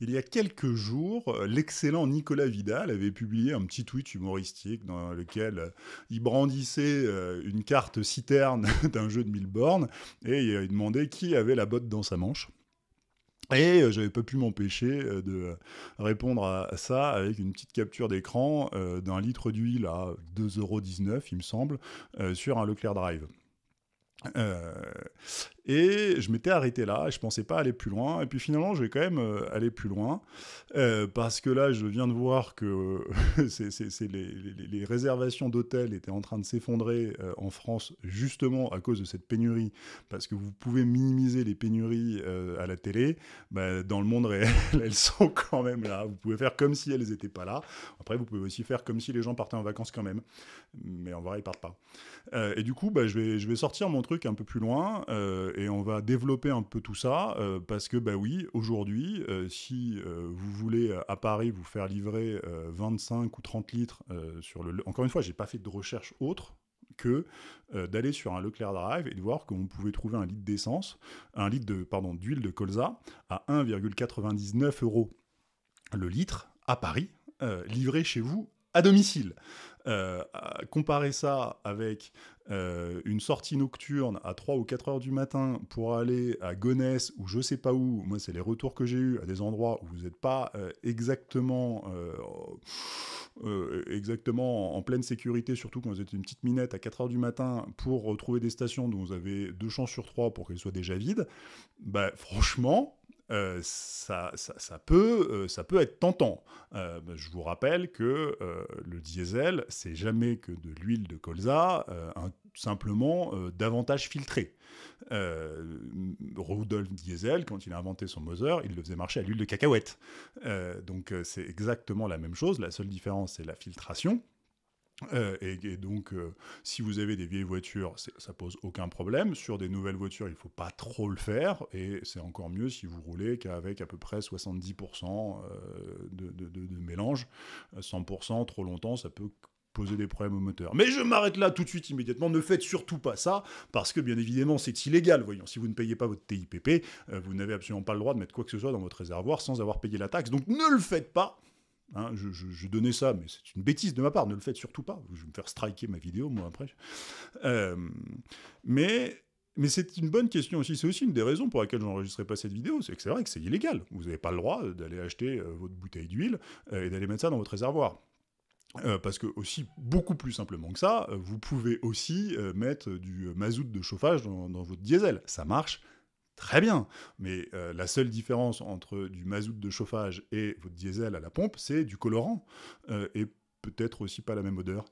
Il y a quelques jours, euh, l'excellent Nicolas Vidal avait publié un petit tweet humoristique dans lequel euh, il brandissait euh, une carte citerne d'un jeu de mille bornes et il demandait qui avait la botte dans sa manche. Et j'avais pas pu m'empêcher de répondre à ça avec une petite capture d'écran d'un litre d'huile à 2,19€, il me semble, sur un Leclerc Drive. Et je m'étais arrêté là, je pensais pas aller plus loin. Et puis finalement, je vais quand même euh, aller plus loin, euh, parce que là, je viens de voir que c'est, les, réservations d'hôtels étaient en train de s'effondrer euh, en France, justement à cause de cette pénurie, parce que vous pouvez minimiser les pénuries à la télé, bah, dans le monde réel, elles sont quand même là. Vous pouvez faire comme si elles n'étaient pas là. Après, vous pouvez aussi faire comme si les gens partaient en vacances quand même, mais en vrai, ils partent pas. et du coup, bah, je, vais, je vais sortir mon truc un peu plus loin et on va développer un peu tout ça, euh, parce que, bah oui, aujourd'hui, euh, si euh, vous voulez à Paris vous faire livrer 25 ou 30 litres sur le... Encore une fois, j'ai pas fait de recherche autre que d'aller sur un Leclerc Drive et de voir qu'on pouvait trouver un litre d'essence, un litre de, pardon, d'huile de colza à 1,99 euros le litre à Paris, livré chez vous à domicile. Euh, comparer ça avec euh, une sortie nocturne à 3 ou 4 heures du matin pour aller à Gonesse ou je sais pas où, moi c'est les retours que j'ai eu à des endroits où vous n'êtes pas euh, exactement, exactement en pleine sécurité, surtout quand vous êtes une petite minette à 4 heures du matin pour retrouver des stations dont vous avez deux chances sur trois pour qu'elles soient déjà vides, bah franchement, euh, ça, ça, peut, euh, ça peut être tentant. Euh, je vous rappelle que le diesel, c'est jamais que de l'huile de colza, simplement davantage filtré. Rudolf Diesel, quand il a inventé son Moser, il le faisait marcher à l'huile de cacahuète. donc c'est exactement la même chose, la seule différence c'est la filtration. Euh, et, donc, euh, si vous avez des vieilles voitures, ça pose aucun problème. Sur des nouvelles voitures, il ne faut pas trop le faire, et c'est encore mieux si vous roulez qu'avec à peu près 70% euh, de, de, mélange. 100% trop longtemps, ça peut poser des problèmes au moteur. Mais je m'arrête là tout de suite immédiatement, ne faites surtout pas ça, parce que bien évidemment c'est illégal, voyons, si vous ne payez pas votre TIPP, vous n'avez absolument pas le droit de mettre quoi que ce soit dans votre réservoir sans avoir payé la taxe, donc ne le faites pas, Hein, je, donnais ça, mais c'est une bêtise de ma part, ne le faites surtout pas. Je vais me faire striker ma vidéo, moi, après. Euh, mais mais c'est une bonne question aussi. C'est aussi une des raisons pour laquelle j'enregistrerai pas cette vidéo. C'est que c'est vrai que c'est illégal. Vous n'avez pas le droit d'aller acheter euh, votre bouteille d'huile euh, et d'aller mettre ça dans votre réservoir. parce que aussi, beaucoup plus simplement que ça, vous pouvez aussi mettre du mazout de chauffage dans votre diesel. Ça marche Très bien, mais euh, la seule différence entre du mazout de chauffage et votre diesel à la pompe, c'est du colorant. Euh, peut-être aussi pas la même odeur.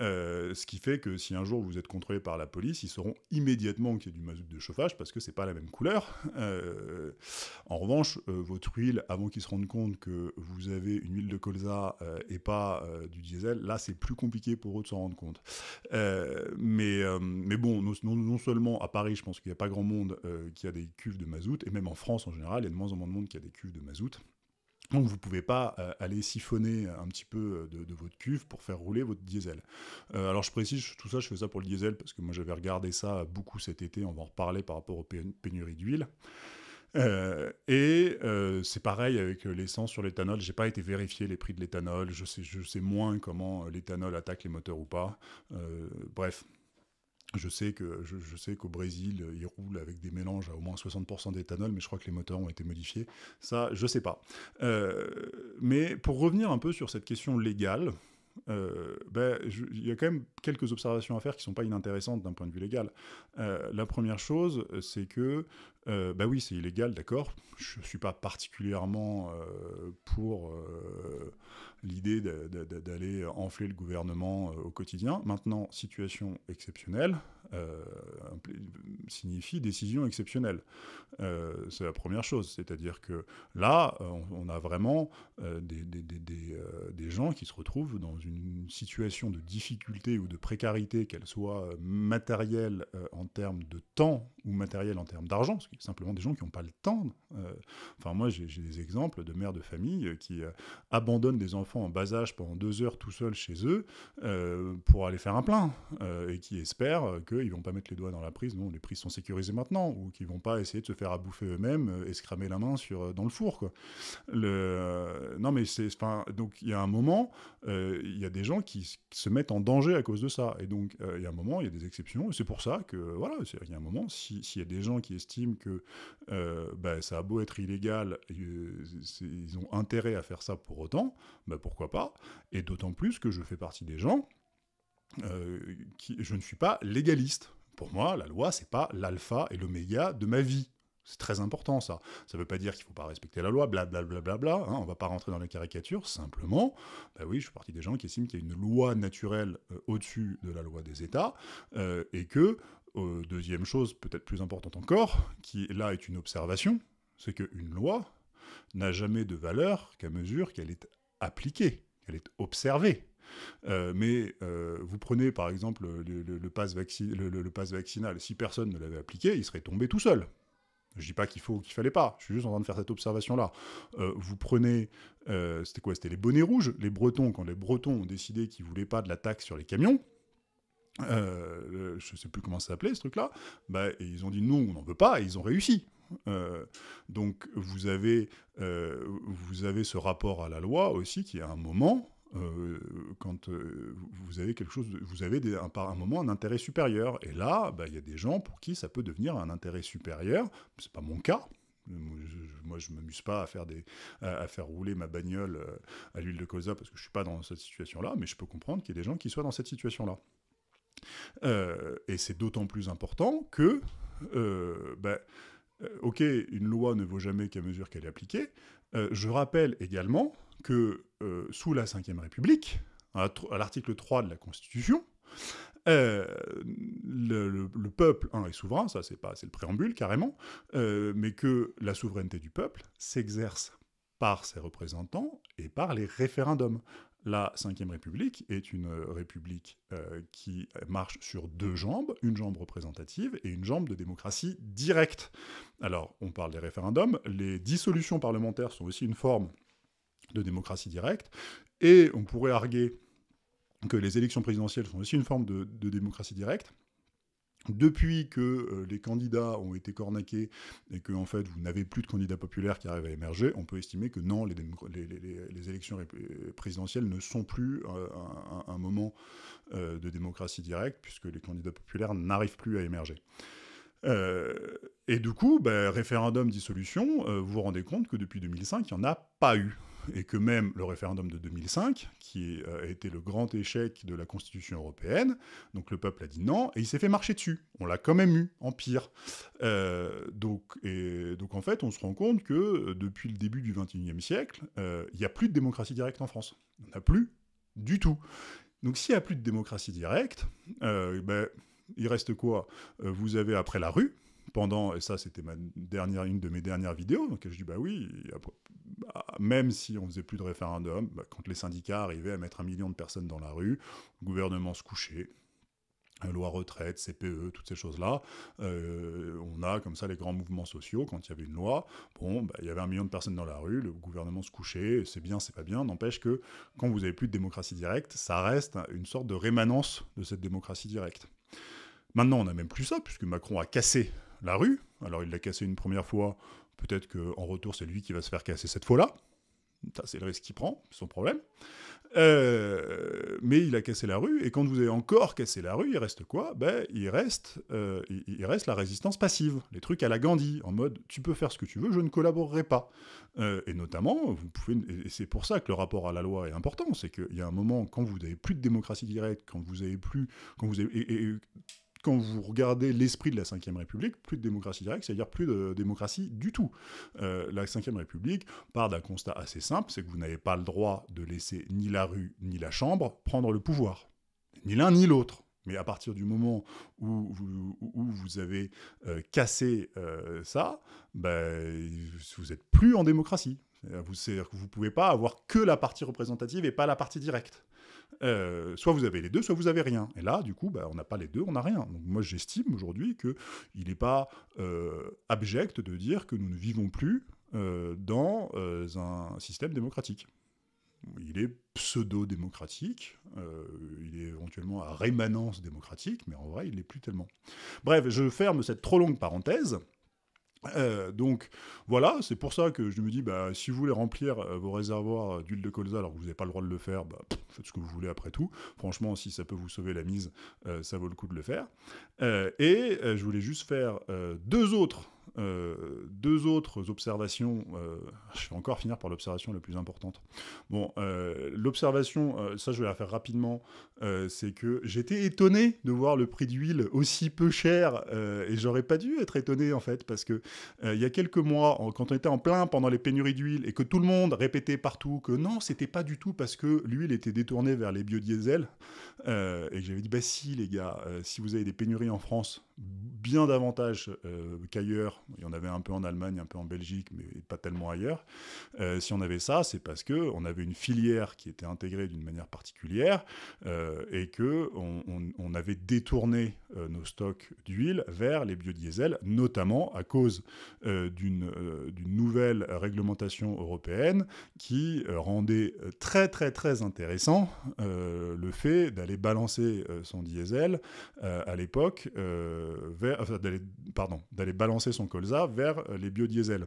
Euh, ce qui fait que si un jour vous êtes contrôlé par la police, ils sauront immédiatement qu'il y a du mazout de chauffage parce que c'est pas la même couleur. Euh, en revanche, euh, votre huile, avant qu'ils se rendent compte que vous avez une huile de colza et pas du diesel, là c'est plus compliqué pour eux de s'en rendre compte. mais, mais bon, non, non, seulement à Paris, je pense qu'il n'y a pas grand monde qui a des cuves de mazout, et même en France en général, il y a de moins en moins de monde qui a des cuves de mazout. Donc vous ne pouvez pas euh, aller siphonner un petit peu euh, de, votre cuve pour faire rouler votre diesel. Euh, alors je précise, tout ça, je fais ça pour le diesel parce que moi j'avais regardé ça beaucoup cet été, on va en reparler par rapport aux pénuries d'huile. et c'est pareil avec l'essence sur l'éthanol. J'ai pas été vérifier les prix de l'éthanol. Je sais, je sais moins comment l'éthanol attaque les moteurs ou pas. bref, je sais que je, sais qu'au Brésil, ils roulent avec des mélanges à au moins 60% d'éthanol, mais je crois que les moteurs ont été modifiés. Ça, je sais pas. Euh, mais pour revenir un peu sur cette question légale, euh, ben, il y a quand même quelques observations à faire qui sont pas inintéressantes d'un point de vue légal. Euh, la première chose, c'est que, bah oui, c'est illégal, d'accord. Je suis pas particulièrement pour l'idée d'aller enfler le gouvernement euh, au quotidien. Maintenant, situation exceptionnelle euh, signifie décision exceptionnelle. Euh, c'est la première chose. C'est-à-dire que là, on, a vraiment des, des, gens qui se retrouvent dans une situation de difficulté ou de précarité, qu'elle soit matérielle en termes de temps ou matérielle en termes d'argent, parce simplement des gens qui n'ont pas le temps. enfin, moi, j'ai des exemples de mères de famille qui abandonnent des enfants en bas âge pendant deux heures tout seuls chez eux pour aller faire un plein et qui espèrent qu'ils vont pas mettre les doigts dans la prise. Non, les prises sont sécurisées maintenant ou qu'ils vont pas essayer de se faire à bouffer eux-mêmes et se cramer la main sur, dans le four. Quoi. Le... non, mais c'est. Donc, il y a un moment, il y a des gens qui se mettent en danger à cause de ça. Et donc, il y a un moment, il y a des exceptions. C'est pour ça que, voilà, il y a un moment, s'il y a des gens qui estiment que euh, bah, ça a beau être illégal, euh, ils ont intérêt à faire ça pour autant, bah, pourquoi pas? Et d'autant plus que je fais partie des gens euh, je ne suis pas légaliste. Pour moi, la loi, c'est pas l'alpha et l'oméga de ma vie. C'est très important ça. Ça ne veut pas dire qu'il ne faut pas respecter la loi, blablabla. Bla, bla, bla, hein, on ne va pas rentrer dans la caricature. Simplement, bah oui, je suis partie des gens qui estiment qu'il y a une loi naturelle euh, au-dessus de la loi des États euh, et que, deuxième chose, peut-être plus importante encore, qui là est une observation, c'est qu'une loi n'a jamais de valeur qu'à mesure qu'elle est appliquée, qu'elle est observée. Mais vous prenez par exemple le, le, pass le, pass vaccinal, si personne ne l'avait appliqué, il serait tombé tout seul. Je dis pas qu'il faut qu'il fallait pas. Je suis juste en train de faire cette observation-là. Euh, vous prenez, euh, c'était quoi? C'était les bonnets rouges. Les Bretons, quand les Bretons ont décidé qu'ils voulaient pas de la taxe sur les camions, euh, je sais plus comment ça s'appelait ce truc-là, bah, ils ont dit non, on n'en veut pas, et ils ont réussi. Euh, donc vous avez, vous avez ce rapport à la loi aussi qui, à un moment, euh, quand euh, vous avez quelque chose, vous avez par un moment un intérêt supérieur. Et là, bah, il y a des gens pour qui ça peut devenir un intérêt supérieur. C'est pas mon cas. Moi, je, ne m'amuse pas à faire, rouler ma bagnole euh, à l'huile de colza parce que je suis pas dans cette situation-là, mais je peux comprendre qu'il y ait des gens qui soient dans cette situation-là. et c'est d'autant plus important que, bah, ok, une loi ne vaut jamais qu'à mesure qu'elle est appliquée. je rappelle également que euh, sous la Ve République, à, l'article 3 de la Constitution, euh, le, peuple est souverain, ça c'est pas, c'est le préambule carrément, euh, mais que la souveraineté du peuple s'exerce par ses représentants et par les référendums. La Ve République est une république qui marche sur deux jambes, une jambe représentative et une jambe de démocratie directe. Alors, on parle des référendums, les dissolutions parlementaires sont aussi une forme de démocratie directe, et on pourrait arguer que les élections présidentielles sont aussi une forme de, démocratie directe. Depuis que euh, les candidats ont été cornaqués et que en fait vous n'avez plus de candidats populaires qui arrivent à émerger, on peut estimer que non, les, élections présidentielles ne sont plus euh, un, moment euh, de démocratie directe puisque les candidats populaires n'arrivent plus à émerger. Et du coup, ben, référendum, dissolution, vous vous rendez compte que depuis 2005, il n'y en a pas eu et que même le référendum de 2005, qui euh, a été le grand échec de la Constitution européenne, donc le peuple a dit non, et il s'est fait marcher dessus. On l'a quand même eu, en pire. Euh, donc, en fait, on se rend compte que euh, depuis le début du XXIe siècle, il n'y a plus de démocratie directe en France. On n'a plus du tout. Donc s'il n'y a plus de démocratie directe, ben, il reste quoi? Vous avez après la rue, pendant, et ça c'était ma dernière, une de mes dernières vidéos, donc je dis bah oui, bah, même si on faisait plus de référendum, bah, quand les syndicats arrivaient à mettre un million de personnes dans la rue, le gouvernement se couchait, loi retraite, CPE, toutes ces choses-là. Euh, on a comme ça les grands mouvements sociaux, quand il y avait une loi, bon, bah, il y avait un million de personnes dans la rue, le gouvernement se couchait, c'est bien, c'est pas bien, n'empêche que quand vous avez plus de démocratie directe, ça reste une sorte de rémanence de cette démocratie directe. Maintenant, on n'a même plus ça, puisque Macron a cassé la rue. Alors, il l'a cassé une première fois, peut-être qu'en retour, c'est lui qui va se faire casser cette fois-là. C'est le risque qu'il prend, son problème. Euh, mais il a cassé la rue, et quand vous avez encore cassé la rue, il reste quoi? Ben, il, reste, euh, il, reste la résistance passive, les trucs à la Gandhi, en mode tu peux faire ce que tu veux, je ne collaborerai pas. Euh, et notamment, vous pouvez, et c'est pour ça que le rapport à la loi est important, c'est qu'il y a un moment, quand vous n'avez plus de démocratie directe, quand vous avez plus. Quand vous quand vous regardez l'esprit de la Ve République, plus de démocratie directe, c'est-à-dire plus de démocratie du tout. Euh, la Ve République part d'un constat assez simple, c'est que vous n'avez pas le droit de laisser ni la rue ni la Chambre prendre le pouvoir. Ni l'un ni l'autre. Mais à partir du moment où vous, avez euh, cassé euh, ça, ben, vous n'êtes plus en démocratie. Vous ne pouvez pas avoir que la partie représentative et pas la partie directe. Euh, soit vous avez les deux, soit vous avez rien. Et là, du coup, bah, on n'a pas les deux, on n'a rien. Donc moi, j'estime aujourd'hui qu'il n'est pas euh, abject de dire que nous ne vivons plus euh, dans un système démocratique. Il est pseudo-démocratique, il est éventuellement à rémanence démocratique, mais en vrai, il n'est plus tellement. Bref, je ferme cette trop longue parenthèse. Euh, donc voilà, c'est pour ça que je me dis, bah, si vous voulez remplir euh, vos réservoirs d'huile de colza alors que vous n'avez pas le droit de le faire, bah, faites ce que vous voulez après tout. Franchement, si ça peut vous sauver la mise, euh, ça vaut le coup de le faire. et je voulais juste faire deux autres euh, deux autres observations, euh, je vais encore finir par l'observation la plus importante. Bon, euh, l'observation, ça je vais la faire rapidement, c'est que j'étais étonné de voir le prix d'huile aussi peu cher, et j'aurais pas dû être étonné en fait, parce que il y a quelques mois, quand on était en plein pendant les pénuries d'huile, et que tout le monde répétait partout que non, c'était pas du tout parce que l'huile était détournée vers les biodiesels, et j'avais dit, bah si les gars, si vous avez des pénuries en France, bien davantage qu'ailleurs, il y en avait un peu en Allemagne, un peu en Belgique, mais pas tellement ailleurs. Euh, si on avait ça, c'est parce que on avait une filière qui était intégrée d'une manière particulière euh, et que on, avait détourné euh, nos stocks d'huile vers les biodiesels, notamment à cause d'une nouvelle réglementation européenne qui rendait très très très intéressant le fait d'aller balancer son diesel à l'époque pardon, d'aller balancer son colza vers euh, les biodiesels.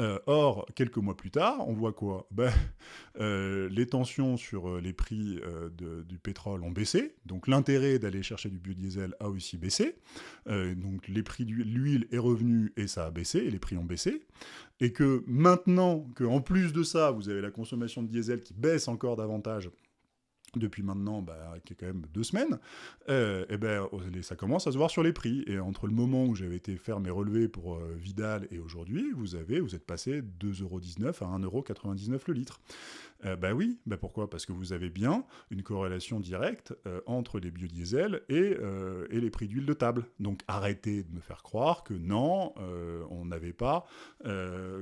Euh, or, quelques mois plus tard, on voit quoi? Ben, euh, Les tensions sur les prix du pétrole ont baissé, donc l'intérêt d'aller chercher du biodiesel a aussi baissé. donc les prix de l'huile est revenu et ça a baissé, et les prix ont baissé. Et que maintenant, qu'en plus de ça, vous avez la consommation de diesel qui baisse encore davantage, depuis maintenant, bah, qui est quand même deux semaines, euh, et ben, ça commence à se voir sur les prix. Et entre le moment où j'avais été faire mes relevés pour euh, Vidal et aujourd'hui, vous avez, vous êtes passé 2,19€ à 1,99€ le litre. Euh, bah oui, bah pourquoi? Parce que vous avez bien une corrélation directe euh, entre les biodiesels et, et les prix d'huile de table. Donc arrêtez de me faire croire que non, on n'avait pas,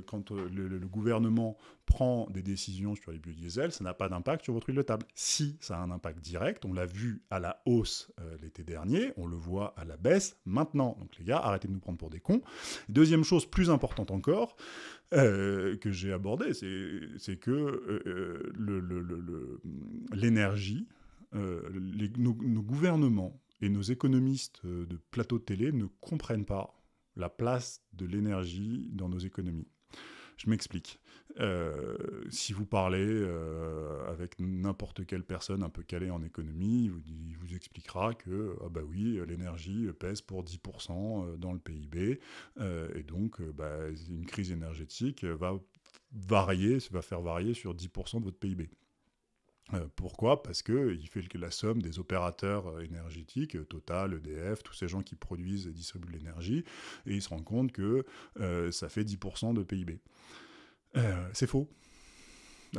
quand le, le, gouvernement prend des décisions sur les biodiesels, ça n'a pas d'impact sur votre huile de table. Si ça a un impact direct. On l'a vu à la hausse euh, l'été dernier, on le voit à la baisse maintenant. Donc les gars, arrêtez de nous prendre pour des cons. Deuxième chose plus importante encore, euh, que j'ai abordée, c'est que euh, l'énergie, nos, nos gouvernements et nos économistes de plateau de télé ne comprennent pas la place de l'énergie dans nos économies. Je m'explique. Euh, si vous parlez euh, avec n'importe quelle personne un peu calée en économie, il vous, expliquera que ah bah oui, l'énergie pèse pour 10% euh, dans le PIB, et donc bah, une crise énergétique va varier, va faire varier sur 10% de votre PIB. pourquoi? Parce qu'il fait la somme des opérateurs énergétiques, Total, EDF, tous ces gens qui produisent et distribuent l'énergie, et il se rend compte que ça fait 10% de PIB. Euh, c'est faux.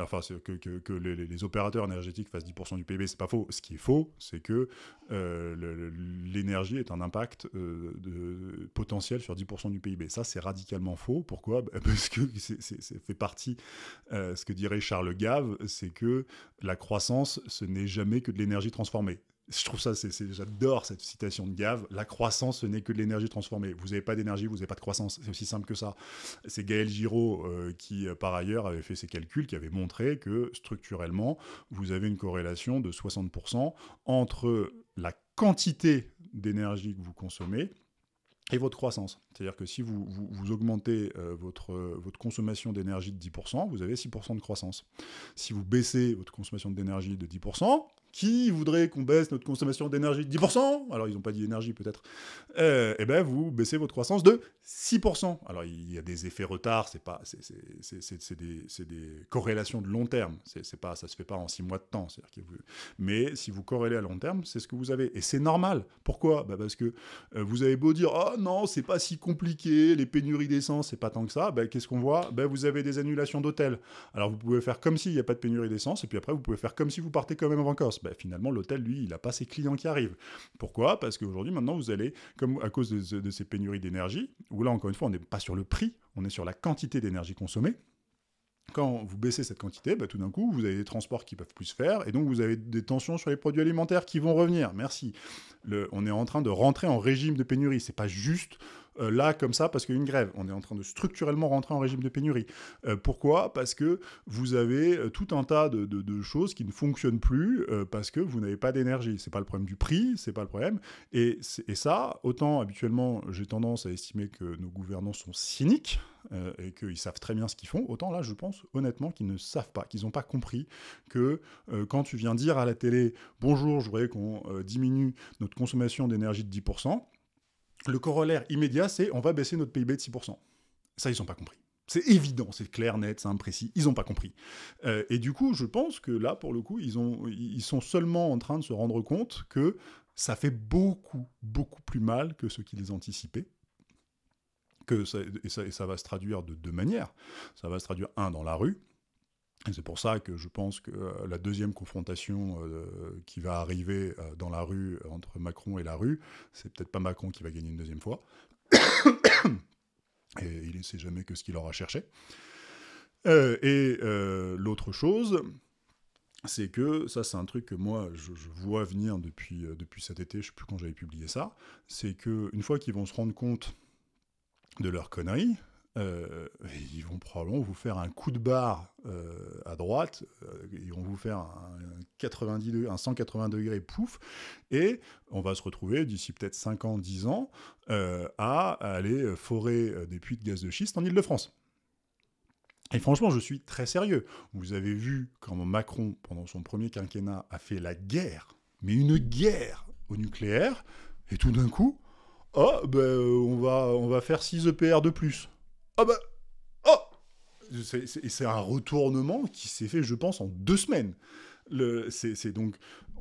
Enfin, que, les, opérateurs énergétiques fassent 10% du PIB, c'est pas faux. Ce qui est faux, c'est que euh, l'énergie est un impact euh, potentiel sur 10% du PIB. Ça, c'est radicalement faux. Pourquoi? Bah, Parce que ça fait partie, ce que dirait Charles Gave, c'est que la croissance, ce n'est jamais que de l'énergie transformée. Je trouve ça, j'adore cette citation de Gave. La croissance, ce n'est que de l'énergie transformée. Vous n'avez pas d'énergie, vous n'avez pas de croissance. C'est aussi simple que ça. C'est Gaël Giraud euh, qui, euh, par ailleurs, avait fait ses calculs, qui avait montré que structurellement, vous avez une corrélation de 60% entre la quantité d'énergie que vous consommez et votre croissance. C'est-à-dire que si vous, vous, augmentez euh, votre, votre consommation d'énergie de 10%, vous avez 6% de croissance. Si vous baissez votre consommation d'énergie de 10%, qui voudrait qu'on baisse notre consommation d'énergie? de 10%, alors ils n'ont pas dit énergie peut-être, euh, eh ben vous baissez votre croissance de 6%. Alors il y a des effets retard, c'est des, des, corrélations de long terme, c'est pas, ça se fait pas en 6 mois de temps, que vous, mais si vous corrélez à long terme, c'est ce que vous avez, et c'est normal. Pourquoi? Bah Parce que euh, vous avez beau dire, oh non, c'est pas si compliqué, les pénuries d'essence, c'est pas tant que ça, bah, qu'est-ce qu'on voit? Bah, Vous avez des annulations d'hôtels. Alors vous pouvez faire comme s'il n'y a pas de pénurie d'essence, et puis après vous pouvez faire comme si vous partez quand même en vacances. Bah, finalement, l'hôtel, lui, il n'a pas ses clients qui arrivent. Pourquoi? Parce qu'aujourd'hui, maintenant, vous allez, comme à cause de, ces pénuries d'énergie, où là, encore une fois, on n'est pas sur le prix, on est sur la quantité d'énergie consommée. quand vous baissez cette quantité, bah, tout d'un coup, vous avez des transports qui peuvent plus se faire, et donc vous avez des tensions sur les produits alimentaires qui vont revenir. Merci. on est en train de rentrer en régime de pénurie. C'est pas juste euh, là comme ça parce qu'il y a une grève. On est en train de structurellement rentrer en régime de pénurie. Euh, pourquoi? Parce que vous avez euh, tout un tas de, choses qui ne fonctionnent plus parce que vous n'avez pas d'énergie. C'est pas le problème du prix, c'est pas le problème. Et, et ça, autant habituellement, j'ai tendance à estimer que nos gouvernants sont cyniques et qu'ils savent très bien ce qu'ils font, autant là, je pense honnêtement qu'ils ne savent pas, qu'ils n'ont pas compris que quand tu viens dire à la télé bonjour, je voudrais qu'on diminue notre consommation d'énergie de 10%, le corollaire immédiat, c'est on va baisser notre PIB de 6%. Ça, ils n'ont pas compris. C'est évident, c'est clair, net, simple, précis. Ils n'ont pas compris. Euh, et du coup, je pense que là, pour le coup, ils, ont, ils sont seulement en train de se rendre compte que ça fait beaucoup, beaucoup plus mal que ce qu'ils anticipaient. Que et, ça, va se traduire de deux manières. Ça va se traduire, un, dans la rue, c'est pour ça que je pense que euh, la deuxième confrontation euh, qui va arriver euh, dans la rue entre Macron et la rue, c'est peut-être pas Macron qui va gagner une deuxième fois. et il ne sait jamais que ce qu'il aura cherché. et l'autre chose, c'est que, ça c'est un truc que moi je, vois venir depuis, depuis cet été, je ne sais plus quand j'avais publié ça, c'est qu'une fois qu'ils vont se rendre compte de leur connerie, euh, ils vont probablement vous faire un coup de barre euh, à droite, euh, ils vont vous faire un, 90 un 180 degrés pouf, et on va se retrouver d'ici peut-être 5 ans, 10 ans, à aller forer des puits de gaz de schiste en Ile-de-France. Et franchement, je suis très sérieux. Vous avez vu comment Macron, pendant son premier quinquennat, a fait la guerre, mais une guerre au nucléaire, et tout d'un coup, oh, ben, on, va, on va faire 6 EPR de plus. Ah bah Oh C'est un retournement qui s'est fait, je pense, en deux semaines. C'est donc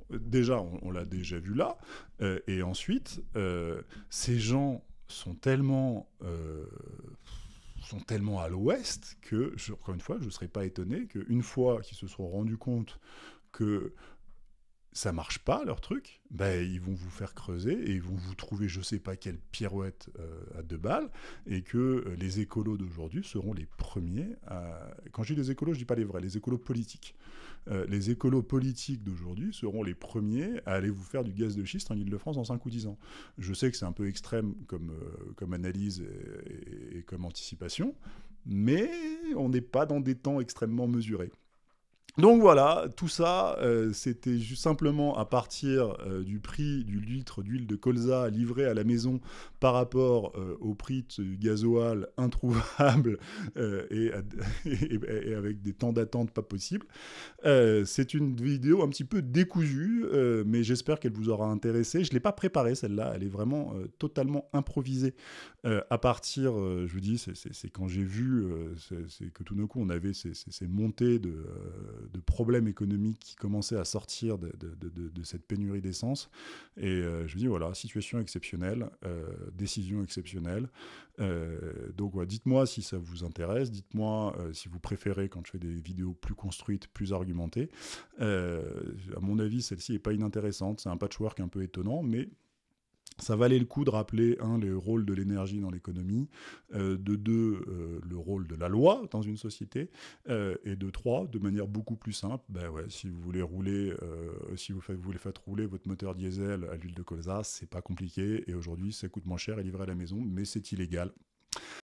déjà, on, l'a déjà vu là, euh, et ensuite, euh, ces gens sont tellement euh, sont tellement à l'ouest que, encore une fois, je ne serais pas étonné qu'une fois qu'ils se seront rendus compte que ça marche pas leur truc, ben, ils vont vous faire creuser et ils vont vous trouver je sais pas quelle pirouette euh, à deux balles et que euh, les écolos d'aujourd'hui seront les premiers à... Quand je dis les écolos, je dis pas les vrais, les écolos politiques. Euh, les écolos politiques d'aujourd'hui seront les premiers à aller vous faire du gaz de schiste en Ile-de-France dans 5 ou 10 ans. Je sais que c'est un peu extrême comme, analyse et comme anticipation, mais on n'est pas dans des temps extrêmement mesurés. Donc voilà, tout ça, euh, c'était juste simplement à partir euh, du prix du litre d'huile de colza livré à la maison par rapport euh, au prix du gasoil introuvable et, et, avec des temps d'attente pas possibles. C'est une vidéo un petit peu décousue, mais j'espère qu'elle vous aura intéressé. Je ne l'ai pas préparée celle-là, elle est vraiment totalement improvisée à partir, je vous dis, c'est quand j'ai vu que tout d'un coup on avait ces montées de de problèmes économiques qui commençaient à sortir de, cette pénurie d'essence. Et euh, je me dis, voilà, situation exceptionnelle, euh, décision exceptionnelle. Euh, donc, dites-moi si ça vous intéresse, dites-moi si vous préférez quand je fais des vidéos plus construites, plus argumentées. à mon avis, celle-ci n'est pas inintéressante, c'est un patchwork un peu étonnant, mais ça valait le coup de rappeler, un, les rôles de l'énergie dans l'économie, euh, de deux, euh, le rôle de la loi dans une société, euh, et de trois, de manière beaucoup plus simple, ben ouais, si vous voulez rouler, si vous, faites, voulez faire rouler votre moteur diesel à l'huile de colza, c'est pas compliqué, et aujourd'hui ça coûte moins cher et livré à la maison, mais c'est illégal.